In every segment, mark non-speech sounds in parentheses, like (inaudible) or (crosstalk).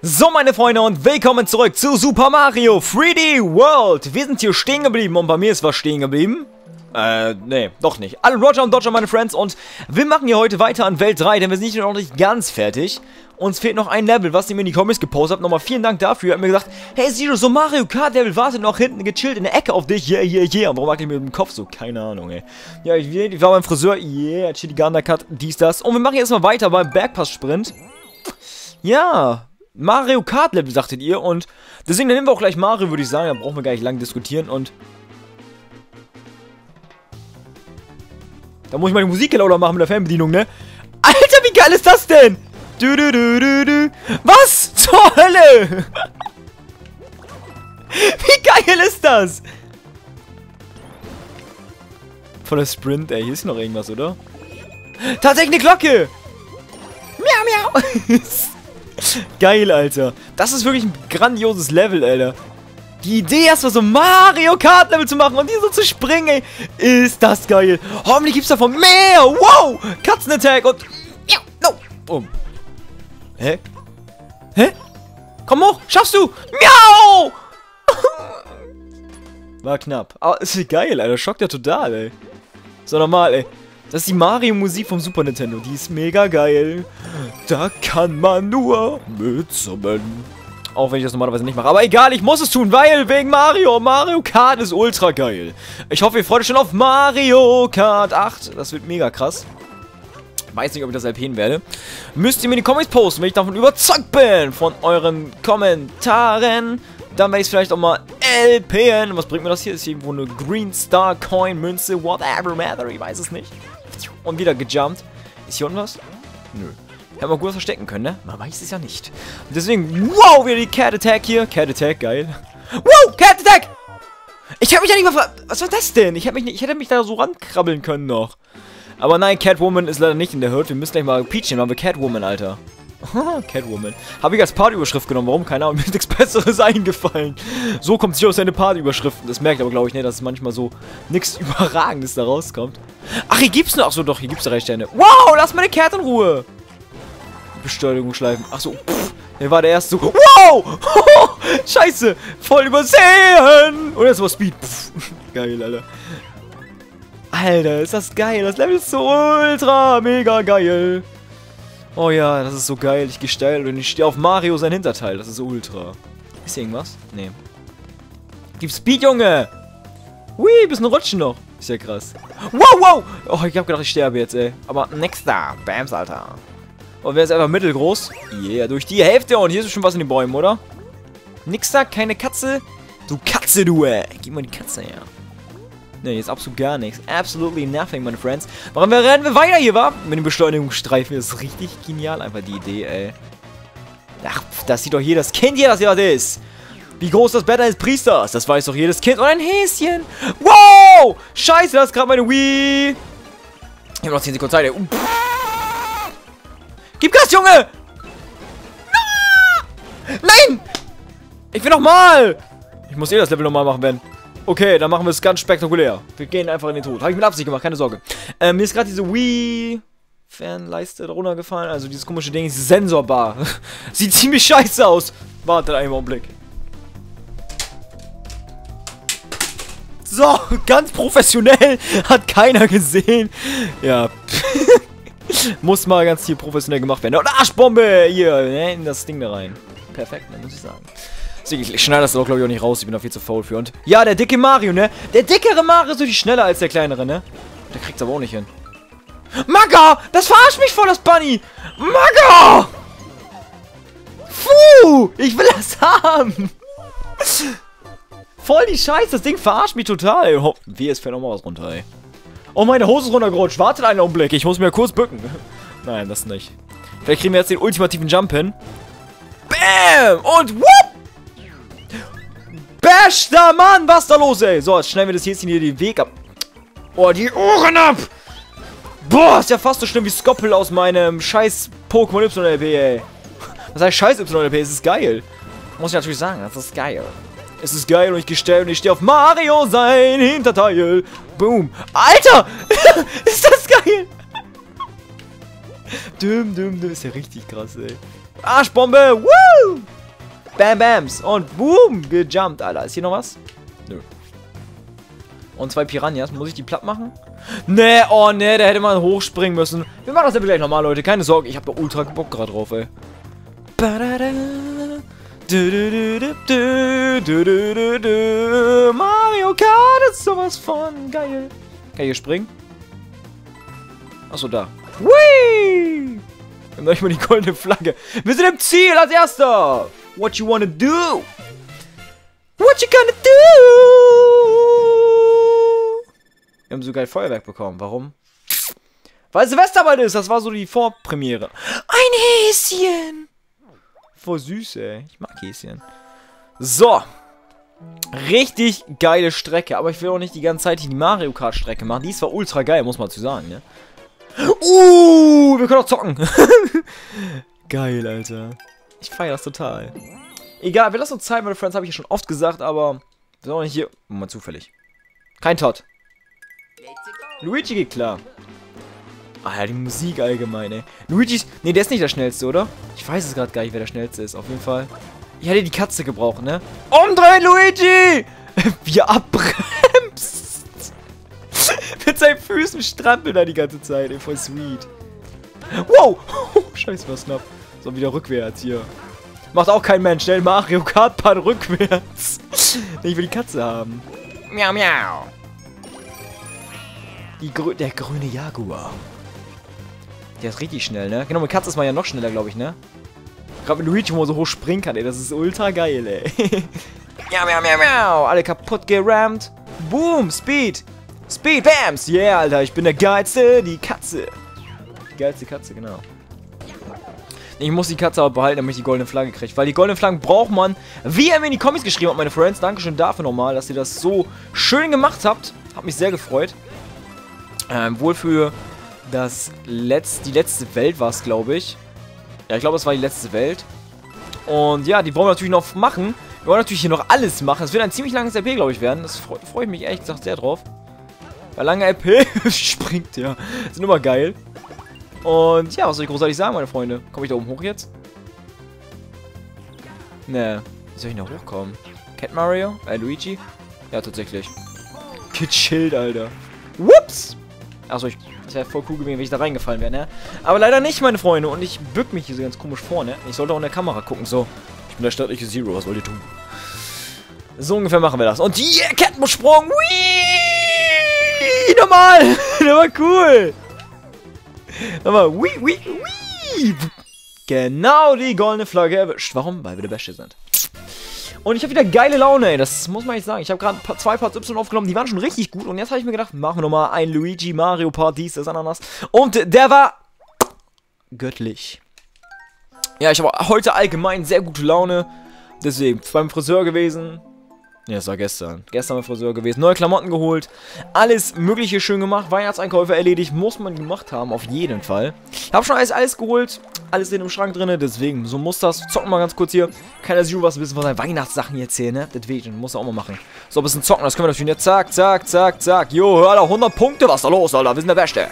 So, meine Freunde, und willkommen zurück zu Super Mario 3D World. Wir sind hier stehen geblieben und bei mir ist was stehen geblieben. Äh, nee, doch nicht. Alle Roger und Dodger, meine Friends, und wir machen hier heute weiter an Welt 3, denn wir sind hier noch nicht ganz fertig. Uns fehlt noch ein Level, was ihr mir in die Comments gepostet habt. Nochmal vielen Dank dafür. Ihr habt mir gesagt, hey Zero, so Mario Kart Level wartet noch hinten gechillt in der Ecke auf dich. Yeah, yeah, yeah. Und warum mag ich mir mit dem Kopf so? Keine Ahnung, ey. Ja, ich, ich war beim Friseur. Yeah, Chili Garner Cut, dies, das. Und wir machen jetzt mal weiter beim Bergpass Sprint. Ja, Mario Kart Level, sagtet ihr. Und deswegen nehmen wir auch gleich Mario, würde ich sagen. Da brauchen wir gar nicht lange diskutieren. Und da muss ich mal die Musik lauter machen mit der Fernbedienung, ne? Alter, wie geil ist das denn? Du, du, du, du, du. Was zur Hölle? (laughs) wie geil ist das? Voller Sprint, ey. Hier ist noch irgendwas, oder? Tatsächlich eine Glocke! Miau, miau! (laughs) (laughs) Geil, Alter. Das ist wirklich ein grandioses Level, Alter. Die Idee, erstmal so Mario Kart Level zu machen und die so zu springen, ey. Ist das geil. Hoffentlich gibt's davon mehr. Wow. Katzenattack und... No. Oh. Hä? Hä? Komm hoch. Schaffst du. Miau. (laughs) War knapp. Aber ist geil, Alter. Schockt ja total, ey. So normal, ey. Das ist die Mario-Musik vom Super Nintendo. Die ist mega geil. Da kann man nur mitsummen. Auch wenn ich das normalerweise nicht mache. Aber egal, ich muss es tun, weil wegen Mario. Mario Kart ist ultra geil. Ich hoffe, ihr freut euch schon auf Mario Kart 8. Das wird mega krass. Weiß nicht, ob ich das LPen werde. Müsst ihr mir in die Comments posten, wenn ich davon überzeugt bin. Von euren Kommentaren. Dann werde ich es vielleicht auch mal LPen. Was bringt mir das hier? Ist hier irgendwo eine Green Star Coin, Münze, whatever matter. Ich weiß es nicht. Und wieder gejumpt. Ist hier unten was? Nö. Hätten wir gut was verstecken können, ne? Man weiß es ja nicht. Und deswegen, wow, wieder die Cat Attack hier. Cat Attack, geil. Wow, Cat Attack! Ich hab mich ja nicht mal Was war das denn? Ich, hab mich nicht, ich hätte mich da so rankrabbeln können noch. Aber nein, Catwoman ist leider nicht in der Hut. Wir müssen gleich mal Peach nehmen, aber Catwoman, Alter. (laughs) Catwoman. Habe ich als Partüberschrift genommen. Warum? Keine Ahnung. (laughs) Mir ist nichts Besseres eingefallen. So kommt sich aus seine Partüberschriften. Das merkt aber, glaube ich, nicht, dass manchmal so nichts (laughs) Überragendes da rauskommt. Ach, hier gibt's noch. Achso, doch, hier gibt's drei Sterne. Wow, lass meine Cat in Ruhe. Bestätigung schleifen. Achso, pff. Der war der erste so. Wow! Scheiße! Voll übersehen! Und jetzt war Speed. Pff. Geil, Alter. Alter, ist das geil. Das Level ist so ultra mega geil. Oh ja, das ist so geil. Ich gehe und ich stehe auf Mario sein Hinterteil. Das ist ultra. Ist hier irgendwas? Nee. Gib Speed, Junge! Hui, bisschen rutschen noch. Ist ja krass. Wow, wow! Oh, ich hab gedacht, ich sterbe jetzt, ey. Aber nächster. Bams, Alter. Und wer ist einfach mittelgroß? Yeah, durch die Hälfte. Und hier ist schon was in den Bäumen, oder? Nix da, keine Katze. Du Katze, du, ey. Gib mal die Katze her. Ne, jetzt absolut gar nichts. Absolutely nothing, meine Friends. Warum wir rennen wir weiter hier, wa? Mit dem Beschleunigungsstreifen. Das ist richtig genial, einfach die Idee, ey. Ach, das sieht doch jedes Kind hier, dass hier was ist. Wie groß das Bett eines Priesters. Das weiß doch jedes Kind. Und ein Häschen. Wow! Scheiße, das ist gerade meine Wii. Ich habe noch 10 Sekunden Zeit, ey. Uh, Gib Gas, Junge! Nein! Ich will nochmal! Ich muss eh das Level nochmal machen, Ben. Okay, dann machen wir es ganz spektakulär. Wir gehen einfach in den Tod. Habe ich mit Absicht gemacht, keine Sorge. Ähm, mir ist gerade diese Wii... Fernleiste darunter gefallen. Also dieses komische Ding ist sensorbar. (laughs) Sieht ziemlich scheiße aus. Warte einen Augenblick. So, (laughs) ganz professionell. Hat keiner gesehen. Ja. (laughs) Muss mal ganz hier professionell gemacht werden. Und Arschbombe hier in das Ding da rein. Perfekt, ne, muss ich sagen. Ich, ich schneide das auch, glaube ich, auch nicht raus. Ich bin da viel zu faul für. Und ja, der dicke Mario, ne? Der dickere Mario ist natürlich schneller als der kleinere, ne? Der kriegt's aber auch nicht hin. Maga! Das verarscht mich voll, das Bunny! Maga! Puh! Ich will das haben! Voll die Scheiße, das Ding verarscht mich total. Oh, wie, es fällt nochmal was runter, ey. Oh, meine Hose ist runtergerutscht. Wartet einen Augenblick, ich muss mir kurz bücken. Nein, das nicht. Vielleicht kriegen wir jetzt den ultimativen Jump hin. Bam! Und whoop! Bester Mann, was da los, ey? So, jetzt schneiden wir das jetzt hier den Weg ab. Oh, die Ohren ab! Boah, ist ja fast so schlimm wie Skoppel aus meinem scheiß Pokémon YLP, ey. Was heißt scheiß YLP? Es ist geil. Muss ich natürlich sagen, das ist geil. Es ist geil und ich gestellt und ich stehe auf Mario sein Hinterteil. Boom. Alter! (laughs) ist das geil! Düm, düm, düm. Ist ja richtig krass, ey. Arschbombe. Woo! Bam, bams. Und boom, gejumpt, Alter. Ist hier noch was? Nö. Und zwei Piranhas. Muss ich die platt machen? Nee, oh nee, da hätte man hochspringen müssen. Wir machen das aber gleich nochmal, Leute. Keine Sorge, ich habe da ultra Bock gerade drauf, ey. Mario Kart ist sowas von geil. Kann ich hier springen? Achso, da. Whee! Wir haben mal die goldene Flagge. Wir sind im Ziel als erster. What you wanna do? What you gonna do? Wir haben sogar ein Feuerwerk bekommen. Warum? Weil Silvester bald ist. Das war so die Vorpremiere. Ein Häschen. Voll süß, ey. Ich mag Häschen. So. Richtig geile Strecke. Aber ich will auch nicht die ganze Zeit die Mario Kart Strecke machen. Die ist zwar ultra geil, muss man zu sagen, ne? Uh, wir können auch zocken. (laughs) geil, Alter. Ich feiere das total. Egal, wir lassen uns Zeit, meine Friends, habe ich ja schon oft gesagt, aber wir sind auch nicht hier. Mal zufällig. Kein Todd. Luigi geht klar. Ah ja, die Musik allgemein, ey. Luigi ist... Nee, der ist nicht der Schnellste, oder? Ich weiß es gerade gar nicht, wer der Schnellste ist. Auf jeden Fall. Ich hätte die Katze gebraucht, ne? Umdrehen, Luigi! (laughs) Wie er abbremst. (laughs) Mit seinen Füßen strampelt er die ganze Zeit, ey. Voll sweet. Wow! (laughs) Scheiße, was knapp. So, wieder rückwärts hier. Macht auch kein Mensch. Schnell Mario Kart Bahn rückwärts. (laughs) ich will die Katze haben. Miau, miau. Die Grü der grüne Jaguar. Der ist richtig schnell, ne? Genau, mit Katze ist man ja noch schneller, glaube ich, ne? Gerade mit Luigi, wo man so hoch springen kann, ey. Das ist ultra geil, ey. (laughs) miau, miau, miau, miau. Alle kaputt gerammt. Boom, Speed. Speed, Bams. Yeah, Alter, ich bin der geilste, die Katze. Die geilste Katze, genau. Ich muss die Katze aber behalten, damit ich die goldene Flagge kriege. Weil die goldene Flagge braucht man, wie ihr mir in die Comics geschrieben habt, meine Friends. Dankeschön dafür nochmal, dass ihr das so schön gemacht habt. Hat mich sehr gefreut. Ähm, wohl für das Letz die letzte Welt war es, glaube ich. Ja, ich glaube, es war die letzte Welt. Und ja, die wollen wir natürlich noch machen. Wir wollen natürlich hier noch alles machen. Es wird ein ziemlich langes RP, glaube ich, werden. Das freue freu ich mich ehrlich gesagt sehr drauf. Weil lange RP (laughs) springt, ja. Sind immer geil. Und ja, was soll ich großartig sagen, meine Freunde? Komme ich da oben hoch jetzt? Ne, wie soll ich noch hochkommen? Cat Mario? Äh, Luigi? Ja, tatsächlich. Gechillt, Alter. Whoops! Achso, ich, das wäre voll cool gewesen, wenn ich da reingefallen wäre, ne? Aber leider nicht, meine Freunde. Und ich bück mich hier so ganz komisch vor, ne? Ich sollte auch in der Kamera gucken, so. Ich bin der stattliche Zero, was wollt ihr tun? So ungefähr machen wir das. Und yeah, Kettensprung! Whee! Nochmal! (laughs) Der war cool! Aber wie, wie, wie. Genau die goldene Flagge erwischt. Warum? Weil wir der Beste sind. Und ich habe wieder geile Laune, ey. Das muss man nicht sagen. Ich habe gerade zwei Parts Y aufgenommen, die waren schon richtig gut. Und jetzt habe ich mir gedacht, machen wir nochmal ein Luigi Mario Part, dies, das, Ananas. Und der war göttlich. Ja, ich habe heute allgemein sehr gute Laune. Deswegen beim Friseur gewesen. Ja, es war gestern. Gestern beim Friseur gewesen. Neue Klamotten geholt. Alles mögliche schön gemacht. Weihnachtseinkäufe erledigt. Muss man gemacht haben, auf jeden Fall. Ich habe schon alles, alles geholt. Alles in dem Schrank drin. Deswegen, so muss das. Zocken wir ganz kurz hier. Keiner Zero was wissen von seinen Weihnachtssachen jetzt hier, ne? Deswegen, muss er auch mal machen. So, ein bisschen zocken. Das können wir natürlich nicht. Zack, zack, zack, zack. Jo, Alter, 100 Punkte. Was ist da los, Alter? Wir sind der Beste.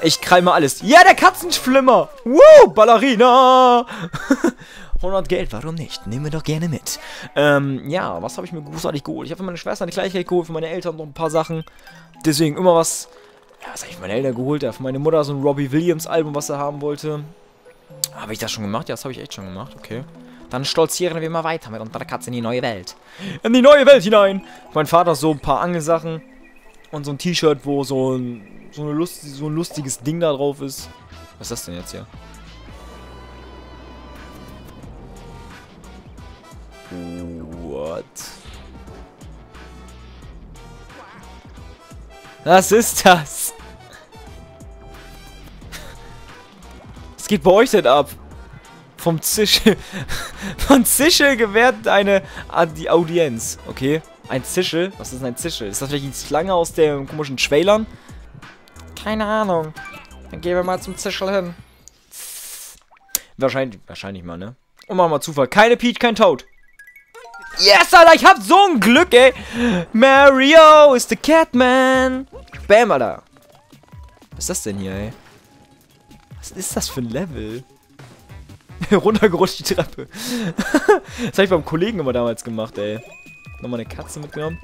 Ich krall mal alles. Ja, der Katzenschwimmer. Woo, Ballerina. (laughs) 100 Geld, warum nicht? Nehmen wir doch gerne mit. Ähm, ja, was habe ich mir großartig geholt? Ich habe für meine Schwester eine Gleichheit geholt, für meine Eltern noch ein paar Sachen. Deswegen immer was, ja, was habe ich für meine Eltern geholt? Ja, für meine Mutter so ein Robbie Williams Album, was er haben wollte. Habe ich das schon gemacht? Ja, das habe ich echt schon gemacht, okay. Dann stolzieren wir mal weiter mit unserer Katze in die neue Welt. In die neue Welt hinein! Mein Vater so ein paar Angelsachen und so ein T-Shirt, wo so ein, so, Lust, so ein lustiges Ding da drauf ist. Was ist das denn jetzt hier? What? Was ist das? Was geht bei euch denn ab? Vom Zischel. (laughs) Von Zischel gewährt eine die Audienz. Okay. Ein Zischel? Was ist ein Zischel? Ist das vielleicht die Schlange aus dem komischen Schwälern? Keine Ahnung. Dann gehen wir mal zum Zischel hin. Wahrscheinlich, wahrscheinlich mal, ne? Und machen wir Zufall. Keine Peach, kein Toad. Yes, Alter, ich hab so ein Glück, ey. Mario ist the Catman. Bam, Alter. Was ist das denn hier, ey? Was ist das für ein Level? (laughs) Runtergerutscht die Treppe. (laughs) das habe ich beim Kollegen immer damals gemacht, ey. Nochmal eine Katze mitgenommen.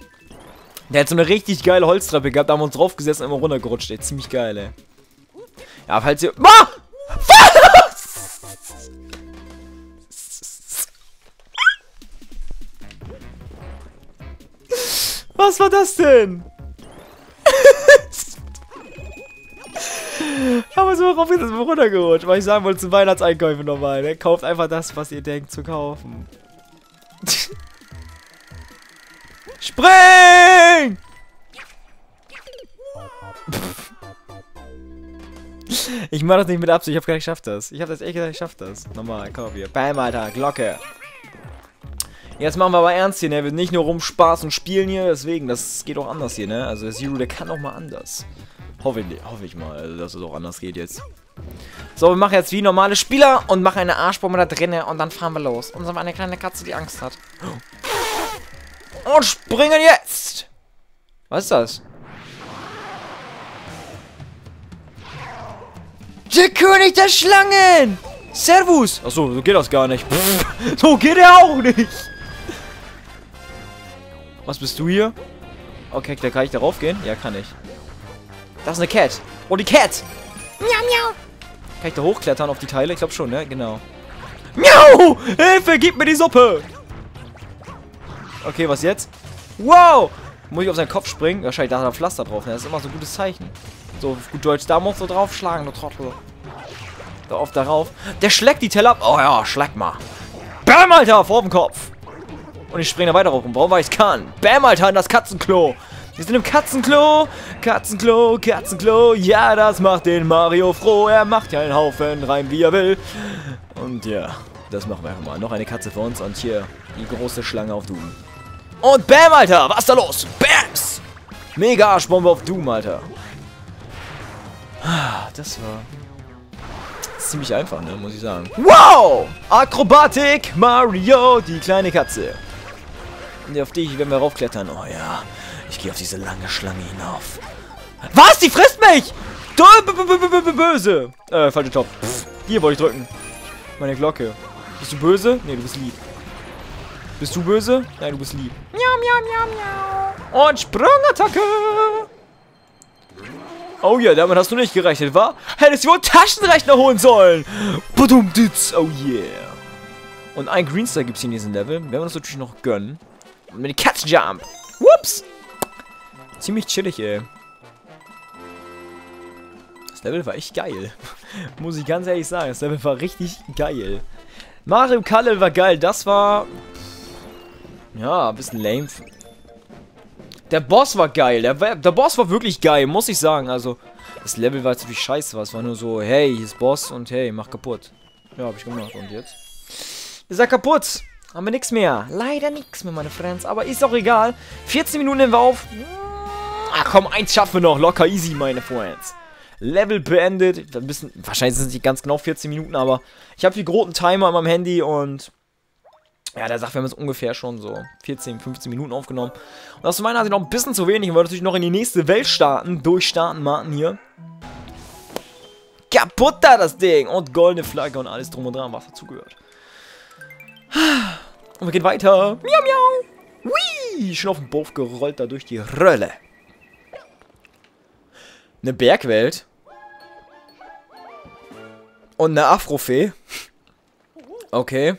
Der hat so eine richtig geile Holztreppe gehabt, da haben wir uns draufgesessen und immer runtergerutscht, ey. Ziemlich geil, ey. Ja, falls ihr... Ma! Was war das denn? (laughs) Aber so rauf ist runtergerutscht, weil ich sagen wollte, zu Weihnachtseinkäufen nochmal, ne? Kauft einfach das, was ihr denkt zu kaufen. (laughs) Spring! Ich mach das nicht mit Absicht, ich hab gar nicht geschafft das. Ich hab das echt gesagt, ich schaff das. Nochmal, komm hier. Bam, Alter, Glocke. Jetzt machen wir aber ernst hier, ne? Wir nicht nur rum Spaß und spielen hier, deswegen, das geht auch anders hier, ne? Also der Zero, der kann auch mal anders. Hoffe ich, hoffe ich mal, dass es auch anders geht jetzt. So, wir machen jetzt wie normale Spieler und machen eine Arschbombe da drinnen und dann fahren wir los. Und so eine kleine Katze, die Angst hat. Und springen jetzt! Was ist das? Der König der Schlangen! Servus! Achso, so geht das gar nicht. Pff, (laughs) so geht er auch nicht! Was bist du hier? Okay, da kann ich darauf gehen? Ja, kann ich. Das ist eine Cat. Oh, die Cat! Miau, miau! Kann ich da hochklettern auf die Teile? Ich glaube schon, ne? Genau. Miau! Hilfe, gib mir die Suppe! Okay, was jetzt? Wow! Muss ich auf seinen Kopf springen? Wahrscheinlich da hat er Pflaster drauf. Ne? Das ist immer so ein gutes Zeichen. So, gut Deutsch. Da musst du draufschlagen, du Trottel. Da oft darauf. Der schlägt die Teller ab. Oh ja, schlag mal. Bam, Alter, vor dem Kopf. Und ich springe da weiter rum. Warum? Weil ich kann. Bam, Alter, in das Katzenklo. Wir sind im Katzenklo. Katzenklo, Katzenklo. Ja, das macht den Mario froh. Er macht ja einen Haufen rein, wie er will. Und ja, das machen wir einfach mal. Noch eine Katze für uns. Und hier die große Schlange auf Doom. Und Bam, Alter. Was ist da los? Bams. Mega Arschbombe auf Doom, Alter. Ah, das war ziemlich einfach, ne, muss ich sagen. Wow! Akrobatik Mario, die kleine Katze. Auf die werden wir raufklettern. Oh ja, ich gehe auf diese lange Schlange hinauf. Was? Die frisst mich! Böse! Äh, falsche Top. Hier wollte ich drücken. Meine Glocke. Bist du böse? Nee, du bist lieb. Bist du böse? Nein, du bist lieb. Miau, miau, miau, miau. Und Sprungattacke! Oh ja, damit hast du nicht gerechnet, wa? Hättest du wohl Taschenrechner holen sollen! Badum Oh yeah! Und ein Greenstar gibt es in diesem Level. Werden wir uns natürlich noch gönnen. Mit dem Katzenjump! Whoops! Ziemlich chillig, ey. Das Level war echt geil. (laughs) Muss ich ganz ehrlich sagen. Das Level war richtig geil. Mario Kalle war geil. Das war... Ja, ein bisschen lame. Der Boss war geil. Der, der Boss war wirklich geil, muss ich sagen. Also, das Level war jetzt natürlich scheiße. Es war nur so, hey, hier ist Boss und hey, mach kaputt. Ja, hab ich gemacht. Und jetzt? Ist er kaputt? Haben wir nichts mehr. Leider nichts mehr, meine Friends. Aber ist auch egal. 14 Minuten nehmen wir auf. Ach komm, eins schaffen wir noch. Locker easy, meine Friends. Level beendet. Ein bisschen, wahrscheinlich sind es nicht ganz genau 14 Minuten, aber ich habe hier großen Timer an meinem Handy und ja, der sagt, wir haben jetzt ungefähr schon so 14, 15 Minuten aufgenommen. Und das ist meiner Ansicht noch ein bisschen zu wenig. Wir wollen natürlich noch in die nächste Welt starten. Durchstarten, Martin hier. Kaputt da das Ding. Und goldene Flagge und alles drum und dran, was dazugehört. Und wir gehen weiter. Miau, miau. Whee! Schon auf den Bof gerollt da durch die Rölle. Eine Bergwelt. Und eine Afrofee. Okay.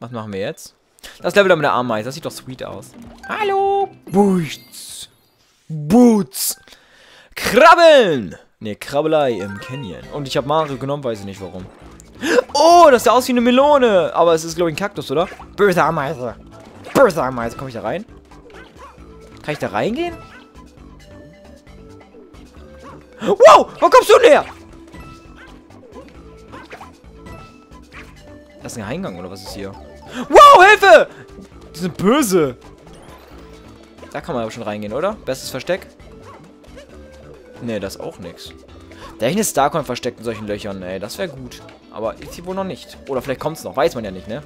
Was machen wir jetzt? Das Level da mit der Ameise. Das sieht doch sweet aus. Hallo. Boots. Boots. Krabbeln. Ne, Krabbelei im Canyon. Und ich habe Mario genommen, weiß ich nicht warum. Oh, das sah aus wie eine Melone. Aber es ist, glaube ich, ein Kaktus, oder? Böse Ameise. Böse Ameise. Komme ich da rein? Kann ich da reingehen? Wow, wo kommst du näher? Das ist ein Eingang, oder was ist hier? Wow, Hilfe! Die sind böse. Da kann man aber schon reingehen, oder? Bestes Versteck? Nee, das ist auch nichts. Der eine Starcoin versteckt in solchen Löchern, ey. Das wäre gut. Aber ist hier wohl noch nicht. Oder vielleicht kommt es noch. Weiß man ja nicht, ne?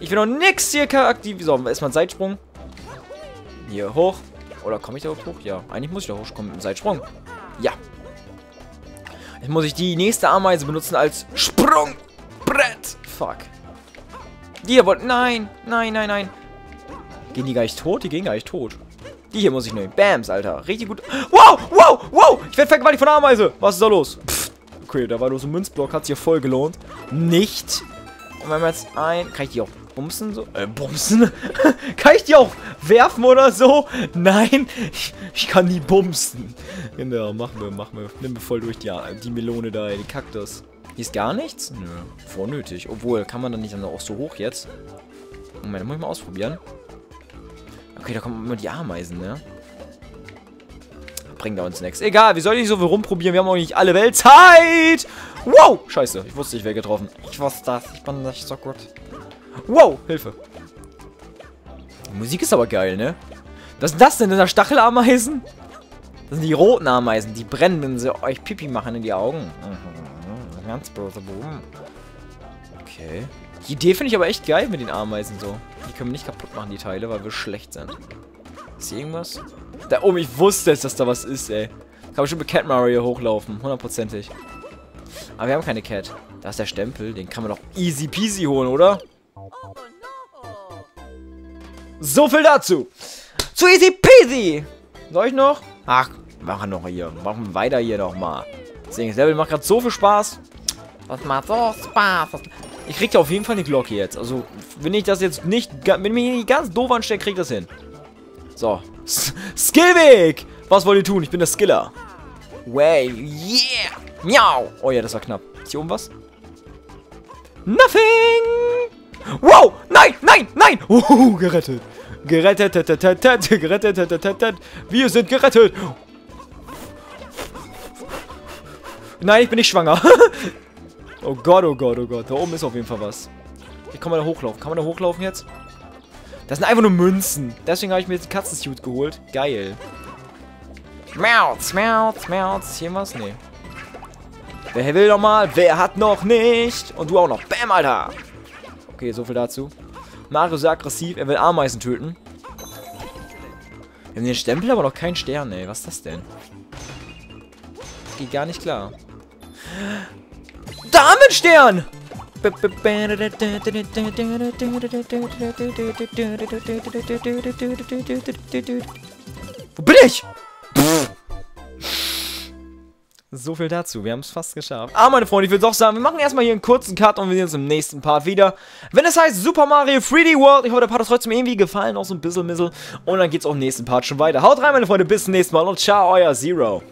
Ich will noch nichts hier aktiv. So, erstmal ein Seitsprung. Hier hoch. Oder komme ich da hoch? Ja, eigentlich muss ich da hochkommen mit einem Seitsprung. Ja. Jetzt muss ich die nächste Ameise benutzen als Sprungbrett fuck. Die hier wollten... Nein, nein, nein, nein. Gehen die gar nicht tot? Die gehen gar nicht tot. Die hier muss ich nehmen. Bams, Alter. Richtig gut. Wow, wow, wow. Ich werde vergewaltigt von der Ameise. Was ist da los? Pff. Okay, da war nur so ein Münzblock. Hat sich ja voll gelohnt. Nicht. Und wenn wir jetzt ein... Kann ich die auch bumsen? So? Äh, bumsen? (laughs) kann ich die auch werfen oder so? Nein. Ich, ich kann die bumsen. Genau, machen wir, machen wir. Nimm wir voll durch die, die Melone da, die Kaktus. Hier ist gar nichts? Nö. Vornötig. Obwohl, kann man dann nicht dann auch so hoch jetzt? Moment, muss ich mal ausprobieren. Okay, da kommen immer die Ameisen, ne? Bringt da uns nichts. Egal, wir sollen nicht so viel rumprobieren. Wir haben auch nicht alle Welt Zeit. Wow! Scheiße, ich wusste, ich wäre getroffen. Ich wusste das. Ich bin nicht so gut. Wow! Hilfe. Die Musik ist aber geil, ne? Was ist das denn? Sind da Stachelameisen? Das sind die roten Ameisen. Die brennen, wenn sie euch Pipi machen in die Augen. Mhm. Ganz böse Buben. Okay. Die Idee finde ich aber echt geil mit den Ameisen so. Die können wir nicht kaputt machen, die Teile, weil wir schlecht sind. Ist hier irgendwas? Da oben, ich wusste es, dass da was ist, ey. Kann schon mit Cat Mario hochlaufen. Hundertprozentig. Aber wir haben keine Cat. Da ist der Stempel. Den kann man doch easy peasy holen, oder? So viel dazu. Zu easy peasy. Soll ich noch? Ach, machen noch hier. Machen wir weiter hier nochmal. Deswegen, das Level macht gerade so viel Spaß. Das macht so Spaß. Ich krieg ja auf jeden Fall eine Glocke jetzt. Also, wenn ich das jetzt nicht, wenn ich mich ganz doof anstelle, krieg ich das hin. So. Skillweg! Was wollt ihr tun? Ich bin der Skiller. Way, yeah! Miau! Oh ja, das war knapp. Ist hier oben was? Nothing! Wow! Nein, nein, nein! (laughs) Uh, gerettet. Gerettet, gerettet, Wir sind gerettet. Nein, ich bin nicht schwanger. (laughs) oh Gott, oh Gott, oh Gott. Da oben ist auf jeden Fall was. Wie kann man da hochlaufen? Kann man da hochlaufen jetzt? Das sind einfach nur Münzen. Deswegen habe ich mir jetzt Katzensuit geholt. Geil. Schmerz, Schmerz, Schmerz. Hier was? Nee. Wer will noch mal? Wer hat noch nicht? Und du auch noch. Bam, Alter. Okay, so viel dazu. Mario ist aggressiv. Er will Ameisen töten. Wir haben den Stempel, aber noch keinen Stern, ey. Was ist das denn? Geht gar nicht klar. Damenstern! Wo bin ich? So viel dazu. Wir haben es fast geschafft. Aber meine Freunde, ich würde doch sagen, wir machen erstmal hier einen kurzen Cut und wir sehen uns im nächsten Part wieder. Wenn es heißt Super Mario 3D World. Ich hoffe, der Part hat euch trotzdem irgendwie gefallen. Auch so ein bisschen Missel. Und dann geht es auch im nächsten Part schon weiter. Haut rein, meine Freunde. Bis zum nächsten Mal und ciao, euer Zero.